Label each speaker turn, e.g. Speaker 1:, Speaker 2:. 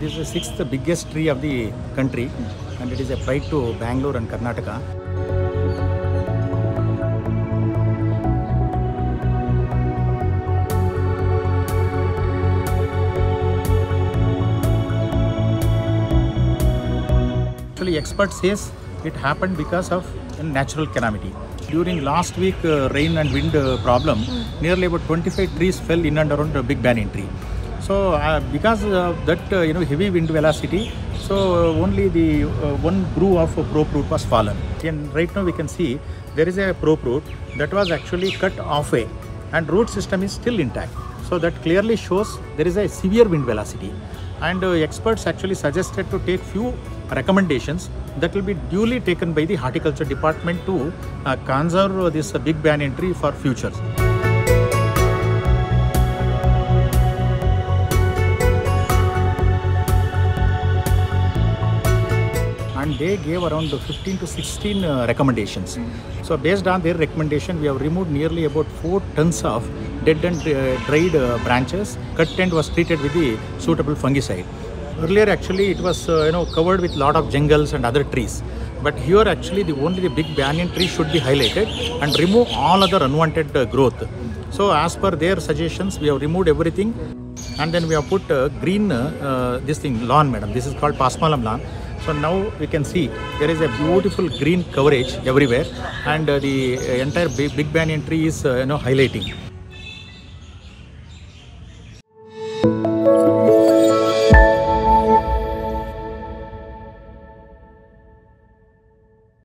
Speaker 1: This is the sixth biggest tree of the country and it is a pride to Bangalore and Karnataka. Actually, expert says it happened because of a natural calamity. During last week uh, rain and wind uh, problem, nearly about 25 trees fell in and around the Big Banyan tree. So uh, because of that, uh, you know, heavy wind velocity, so only the uh, one brew of a prop root was fallen. And right now we can see there is a prop root that was actually cut off way, and root system is still intact. So that clearly shows there is a severe wind velocity. And uh, experts actually suggested to take few recommendations that will be duly taken by the horticulture department to uh, conserve this uh, big banyan tree for futures. They gave around 15 to 16 uh, recommendations. So based on their recommendation, we have removed nearly about 4 tons of dead and uh, dried uh, branches. Cut end was treated with the suitable fungicide. Earlier actually it was uh, you know covered with a lot of jungles and other trees. But here actually the only the big banyan tree should be highlighted and remove all other unwanted uh, growth. So as per their suggestions, we have removed everything and then we have put uh, green uh, uh, this thing lawn madam this is called paspalum lawn so now we can see there is a beautiful green coverage everywhere and uh, the entire big, big tree is uh, you know highlighting